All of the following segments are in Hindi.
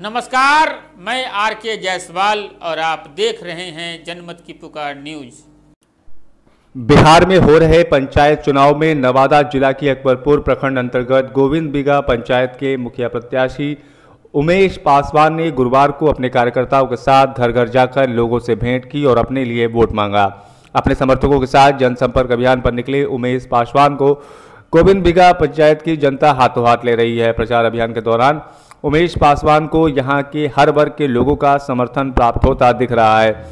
नमस्कार, मैं आर के जायसवाल और आप देख रहे हैं जनमत की पुकार न्यूज़। बिहार में हो रहे पंचायत चुनाव में नवादा जिला की अकबरपुर प्रखंड अंतर्गत गोविंद बिगा पंचायत के मुखिया प्रत्याशी उमेश पासवान ने गुरुवार को अपने कार्यकर्ताओं के साथ घर घर जाकर लोगों से भेंट की और अपने लिए वोट मांगा। अपने समर्थकों के साथ जनसंपर्क अभियान पर निकले उमेश पासवान को गोविंद बिगा पंचायत की जनता हाथों हाथ ले रही है। प्रचार अभियान के दौरान उमेश पासवान को यहाँ के हर वर्ग के लोगों का समर्थन प्राप्त होता दिख रहा है।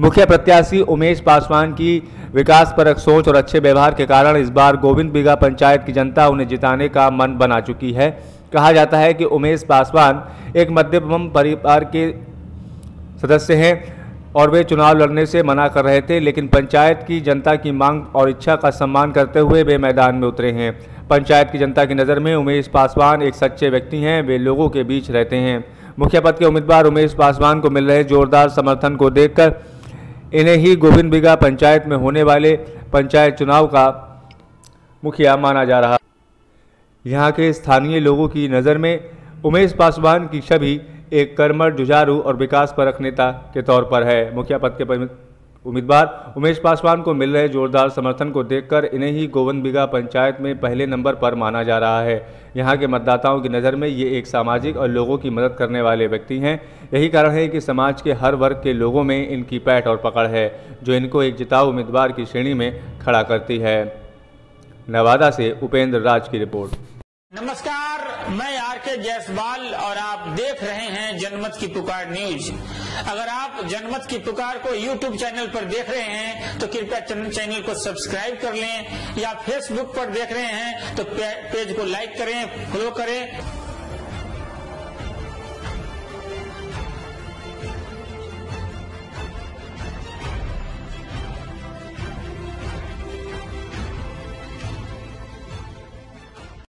मुख्य प्रत्याशी उमेश पासवान की विकास पर सोच और अच्छे व्यवहार के कारण इस बार गोविंद बिगा पंचायत की जनता उन्हें जिताने का मन बना चुकी है। कहा जाता है कि उमेश पासवान एक मध्यम परिवार के सदस्य हैं। और वे चुनाव लड़ने से मना कर रहे थे, लेकिन पंचायत की जनता की मांग और इच्छा का सम्मान करते हुए वे मैदान में उतरे हैं। पंचायत की जनता की नज़र में उमेश पासवान एक सच्चे व्यक्ति हैं, वे लोगों के बीच रहते हैं। मुखिया पद के उम्मीदवार उमेश पासवान को मिल रहे जोरदार समर्थन को देखकर इन्हें ही गोविंद बिगा पंचायत में होने वाले पंचायत चुनाव का मुखिया माना जा रहा। यहाँ के स्थानीय लोगों की नज़र में उमेश पासवान की छवि एक कर्मठ, जुझारू और विकास परख नेता के तौर पर है। मुखिया पद के उम्मीदवार उमेश पासवान को मिल रहे जोरदार समर्थन को देखकर इन्हें ही गोविंद बिगा पंचायत में पहले नंबर पर माना जा रहा है। यहाँ के मतदाताओं की नज़र में ये एक सामाजिक और लोगों की मदद करने वाले व्यक्ति हैं। यही कारण है कि समाज के हर वर्ग के लोगों में इनकी पैठ और पकड़ है, जो इनको एक जिताऊ उम्मीदवार की श्रेणी में खड़ा करती है। नवादा से उपेंद्र राज की रिपोर्ट। नमस्कार, मैं आर के जायसवाल और आप देख रहे हैं जनमत की पुकार न्यूज़। अगर आप जनमत की पुकार को यूट्यूब चैनल पर देख रहे हैं तो कृपया चैनल को सब्सक्राइब कर लें या फेसबुक पर देख रहे हैं तो पेज को लाइक करें, फॉलो करें।